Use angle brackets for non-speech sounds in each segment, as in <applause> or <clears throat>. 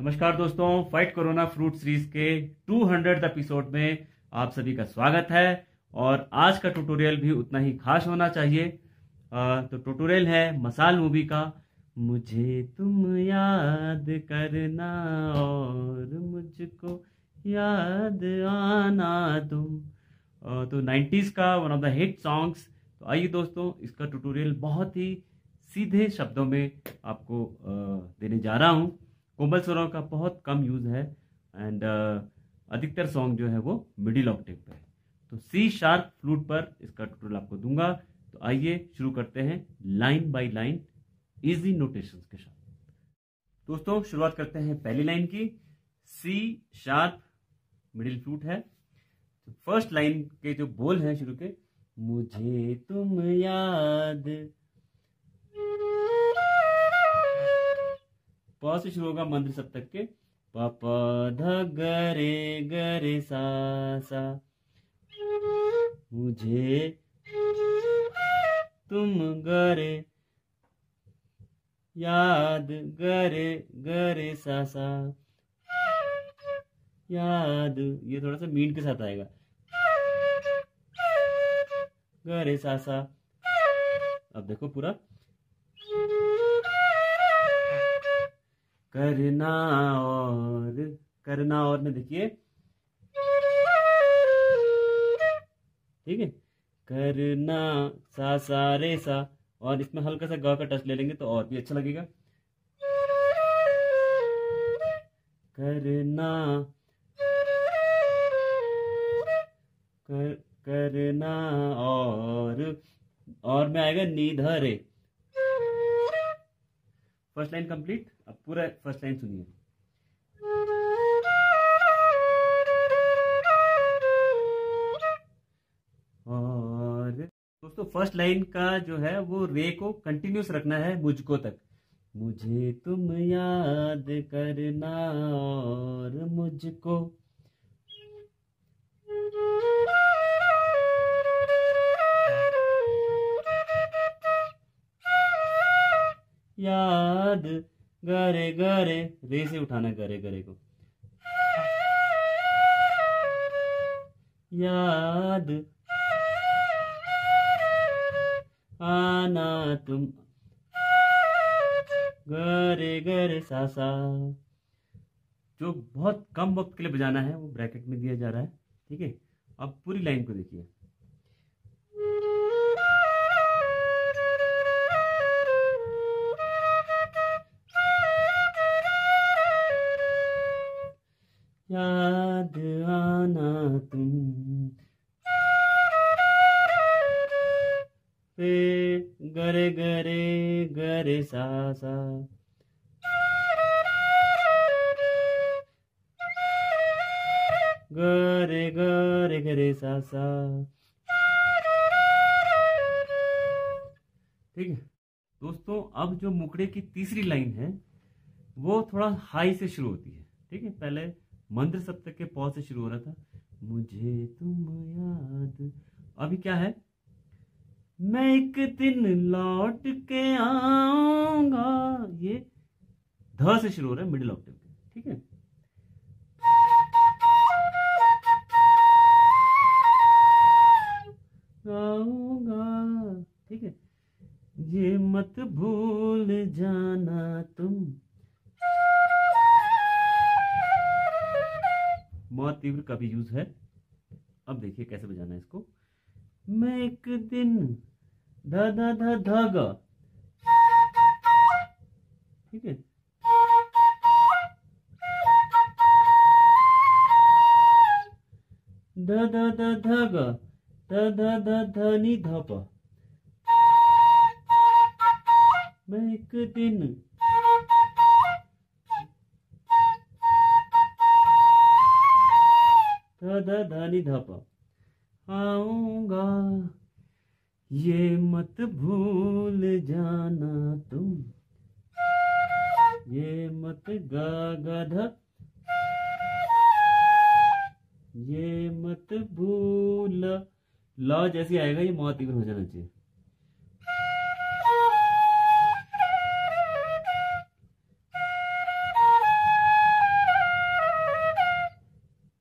नमस्कार दोस्तों fight corona fruit series के 200 एपिसोड में आप सभी का स्वागत है और आज का ट्यूटोरियल भी उतना ही खास होना चाहिए। आ, तो ट्यूटोरियल है मसाल मूवी का। मुझे तुम याद करना और मुझको याद आना तुम। तो 90s का one of the hit songs तो आइए दोस्तों इसका ट्यूटोरियल बहुत ही सीधे शब्दों में आपको देने जा रहा हूँ। कोमल स्वरों का बहुत कम यूज़ है एंड uh, अधिकतर सॉन्ग जो है वो मिडिल ऑक्टेव पे है। तो सी शार्प फ्लूट पर इसका ट्यूटोरियल आपको दूँगा। तो आइए शुरू करते हैं line by line easy notations के साथ। दोस्तों शुरुआत करते हैं पहली लाइन की। सी शार्प मिडिल फ्लूट है। तो फ़र्स्ट लाइन के जो बोल हैं शुरू के मुझे तुम याद प से शुरू होगा मंत्र सप्तक के। प प, ध गरे गरे सा सा। मुझे तुम गरे, याद गरे गरे, सा सा। याद, ये थोड़ा सा मीट के साथ आएगा। गरे, सा सा। अब देखो पूरा। करना और करना और में देखिए। ठीक है? करना सा सा रे सा और इसमें हल्का सा गा का टच ले लेंगे तो और भी अच्छा लगेगा। करना कर, करना और और में आएगा नीधरे फ़र्स्ट लाइन कंप्लीट अब पूरा फ़र्स्ट लाइन सुनिए। और दोस्तों फ़र्स्ट लाइन का जो है, वो रे को कंटिन्यूस रखना है मुझको तक। मुझे तुम याद करना और मुझको। याद गरे गरे, रे से उठाना गरे गरे को। याद आना तुम। गरे गरे सासा जो बहुत कम वक्त के लिए बजाना है, वो ब्रैकेट में दिया जा रहा है, ठीक है? अब पूरी लाइन को देखिए। याद आना तुम। पे गरे गरे गरे सा सा। गरे गरे गरे सा सा। ठीक है? दोस्तों, अब जो मुकड़े की तीसरी लाइन है, वो थोड़ा हाई से शुरू होती है। ठीक है? पहले मंत्र सप्तक के पौ से शुरू हो रहा था। मुझे तुम याद। अभी क्या है? मैं एक दिन लौट के आऊँगा। ये ध से शुरू हो रहा है मिडिल ऑक्टेव के। ठीक है? ठीक है? ये मत भूल जाना तुम। बहुत तीव्र का भी यूज़ है। अब देखिए कैसे बजाना है इसको। मैं एक दिन ध ध ध ध ग। ठीक है? ध ध ध ध ग। ध ध ध ध नि ध प। मैं एक दिन ध ध नि ध प आऊँगा ये मत भूल जाना तुम ये मत गा गा ध ये मत भूल लॉ जैसे आएगा ये मौत इवन हो जाना चाहिए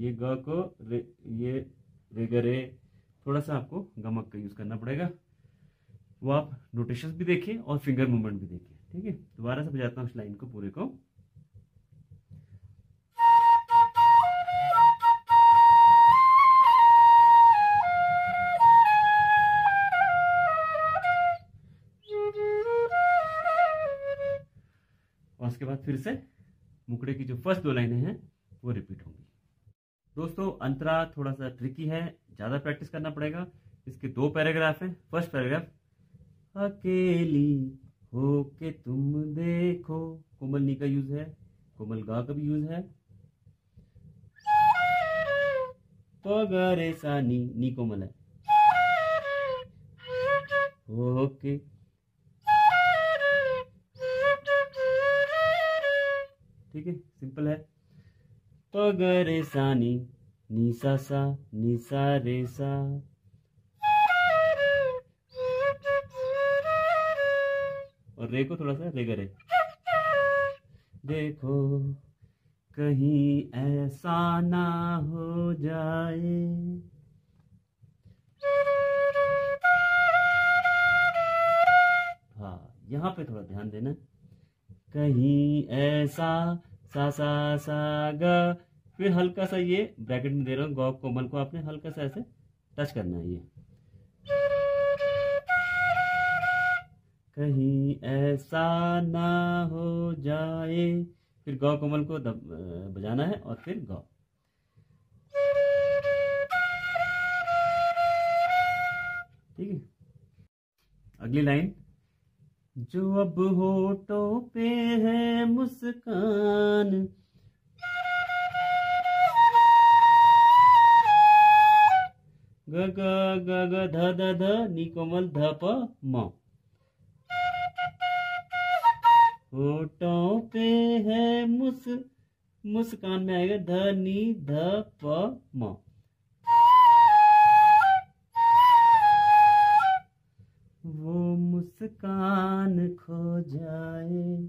ये ग को रे, ये रेगरे थोड़ा सा आपको गमक का यूज़ करना पड़ेगा। वो आप नोटेशन भी देखिए और फिंगर मूवमेंट भी देखिए ठीक है? दोबारा से बजाता हूँ इस लाइन को पूरे को। उसके बाद फिर से मुकड़े की जो फ़र्स्ट दो लाइनें हैं वो रिपीट होंगी। दोस्तों, अंतरा थोड़ा सा ट्रिकी है, ज़्यादा प्रैक्टिस करना पड़ेगा। इसके दो पैराग्राफ हैं। फ़र्स्ट पैराग्राफ अकेली हो के तुम देखो। कोमल नी का यूज़ है। कोमल गा का भी यूज़ है। सा नी नी कोमल है। ओके ठीक है? सिंपल है। पगरे सा नी नी सा नी रे सा। और रे को थोड़ा सा रे करे देखो, कहीं ऐसा ना हो जाए। हाँ यहाँ पे थोड़ा ध्यान देना। कहीं ऐसा सा सा सा ग। फिर हल्का सा ये ब्रैकेट में दे रहा हूँ गौ कोमल को आपने हल्का सा ऐसे टच करना है ये। कहीं ऐसा ना हो जाए फिर गौ कोमल को दब, बजाना है और फिर गौ। ठीक है? अगली लाइन। जो अब होठों पे है मुस्कान। ग ग ग ग ध ध ध नी कोमल ध प म। होठों पे है मुस, मुस्कान में आएगा ध, नी, ध, प, म। वो मुस्कान खो जाए।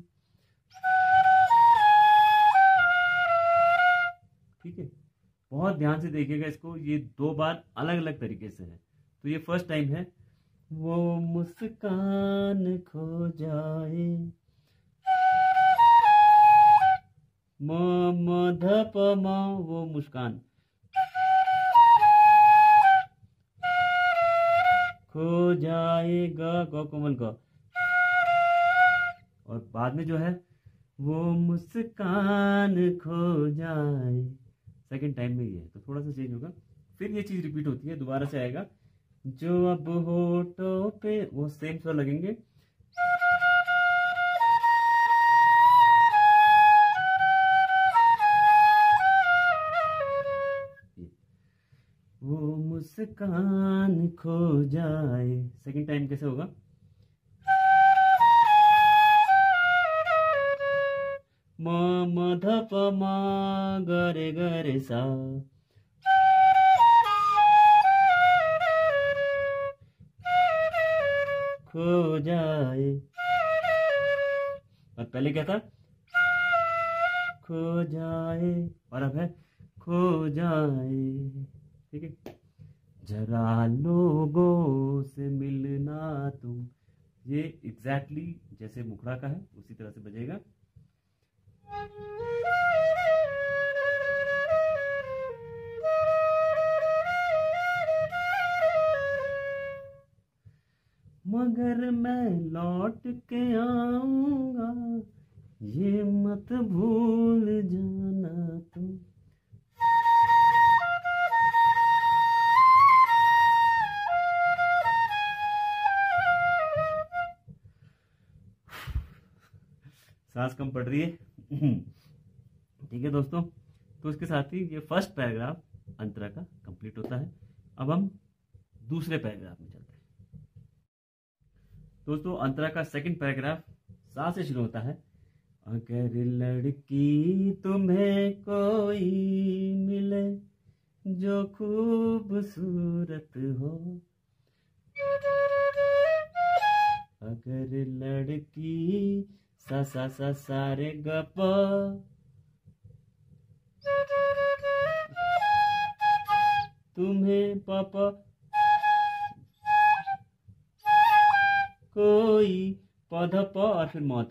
ठीक है? बहुत ध्यान से देखिएगा इसको। ये दो बार अलग अलग तरीके से है। तो ये फ़र्स्ट टाइम है। वो मुस्कान खो जाए। म म ध प म, वो मुस्कान। खो जाएगा गौ कोमल का। और बाद में जो है, वो मुस्कान खो जाए। सेकंड टाइम में ये है तो थोड़ा सा चेंज होगा। फिर ये चीज़ रिपीट होती है, दोबारा से आएगा। जो अब होटो पे, वो सेम स्वर लगेंगे। मुस्कान खो जाए। सेकंड टाइम कैसे होगा? म म ध प म गरे गरे सा। खो जाए। और पहले क्या था? खो जाए। और अब है, खो जाए। ठीक है? जरा लोगों से मिलना तुम। ये एग्जैक्टली exactly जैसे मुखड़ा का है, उसी तरह से बजेगा। मगर मैं लौट के आऊँगा, ये मत भूल जाना तुम। सांस कम पड़ रही है। <clears throat> ठीक है दोस्तों तो इसके साथ ही ये फ़र्स्ट पैराग्राफ अंतरा का कंप्लीट होता है। अब हम दूसरे पैराग्राफ में चलते हैं। दोस्तों, अंतरा का सेकंड पैराग्राफ सा से शुरू होता है। अगर लड़की तुम्हें कोई मिले जो खूबसूरत हो। अगर लड़की सा सा सा सारे गप तुम्हें पापा कोई पौधा प और फिर मौ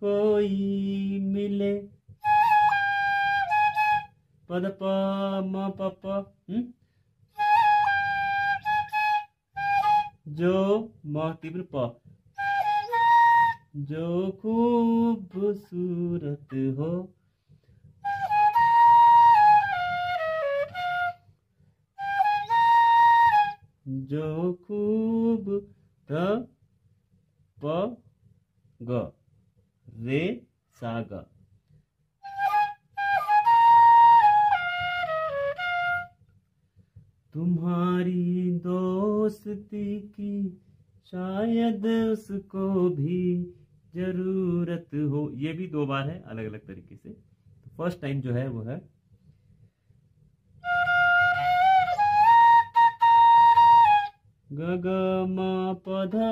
कोई मिले पद, प, म प। म तीव्र प। जो खूबसूरत हो। जो खूब र प, ग, रे, सा, ग। तुम्हारी दोस्ती की शायद उसको भी ज़रूरत हो। ये भी दो बार है अलग अलग तरीके से। तो फ़र्स्ट टाइम जो है वो है। गगमा ग म प ध ध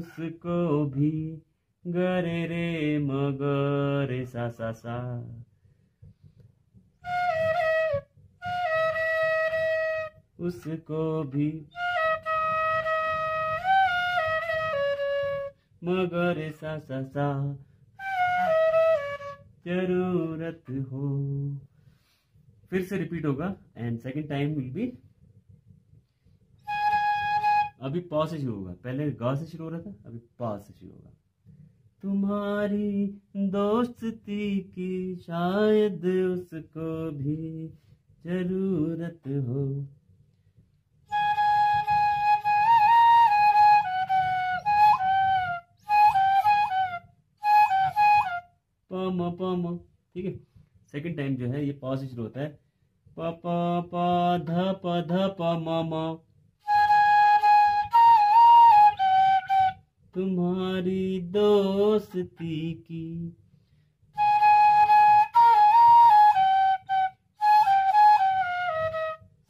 उसको भी गरे रे मगरे, सा सा सा। उसको भी मगर, सा सा सा। ज़रूरत हो। फिर से रिपीट होगा and second time will be अभी पा से शुरू होगा। पहले गा से शुरू हो रहा था, अभी पा से शुरू होगा। तुम्हारी दोस्ती की शायद उसको भी ज़रूरत हो। पम पम। ठीक है? सेकंड टाइम जो है, ये पा से शुरू होता है। प प प ध प ध प म म तुम्हारी दोस्ती की।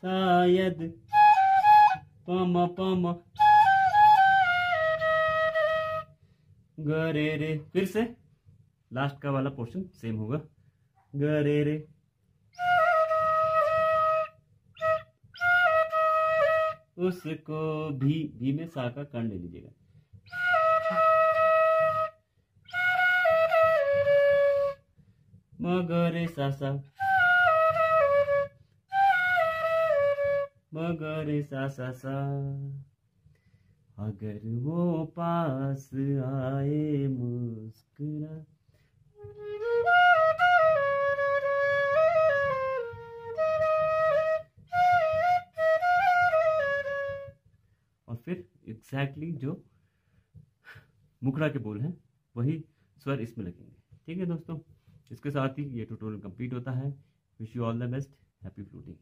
शायद पम पम। गरे रे। फिर से लास्ट का वाला पोर्शन सेम होगा। गरे रे। उसको भी भी में सा का कर्ण ले लीजिएगा। मगरे सासा। मगरे सा सा सा अगर वो पास आए मुस्कुरा। और फिर एग्जैक्टली exactly जो मुखड़ा के बोल हैं, वही स्वर इसमें लगेंगे। ठीक है दोस्तों? इसके साथ ही ये ट्यूटोरियल कंप्लीट होता है. Wish you all the best happy fluting